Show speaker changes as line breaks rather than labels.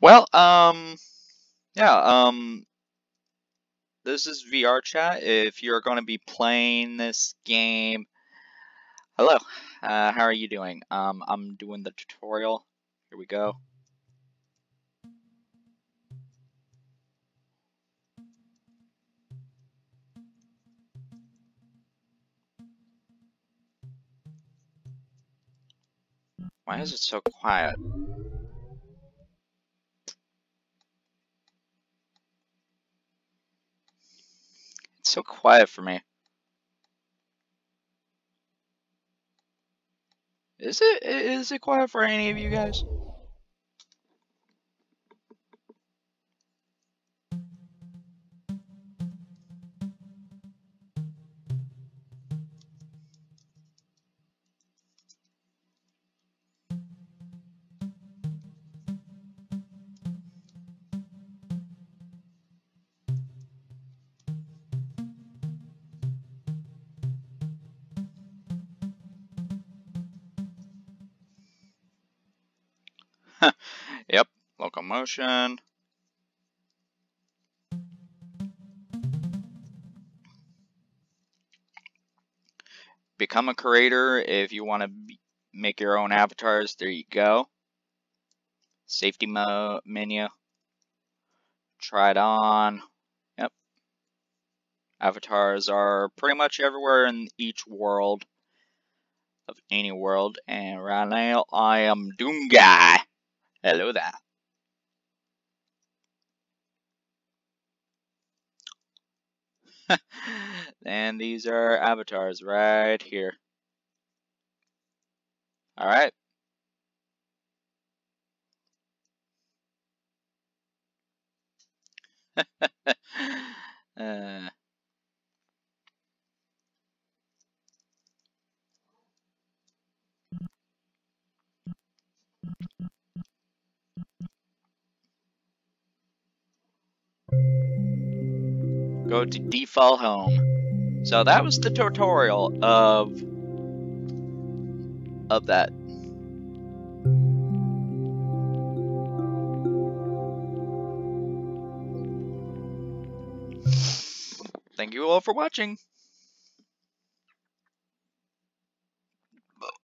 Well, um, yeah, um, this is VRChat. If you're going to be playing this game, hello, uh, how are you doing? Um, I'm doing the tutorial. Here we go. Why is it so quiet? So quiet for me. Is it is it quiet for any of you guys? Yep, locomotion. Become a creator if you want to make your own avatars. There you go. Safety mo menu. Try it on. Yep. Avatars are pretty much everywhere in each world of any world. And right now I am Doom Guy. Hello there. and these are avatars right here. Alright. uh. Go to default home. So that was the tutorial of of that. Thank you all for watching.